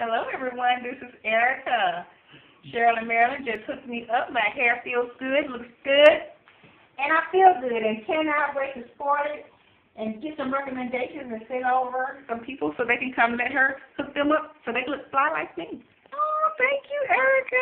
Hello, everyone. This is Erika. Cheryl and Marilyn just hooked me up. My hair feels good, looks good, and I feel good. And can I wait to sport it and get some recommendations and send over some people so they can come let her hook them up so they look fly like me? Oh, thank you, Erika.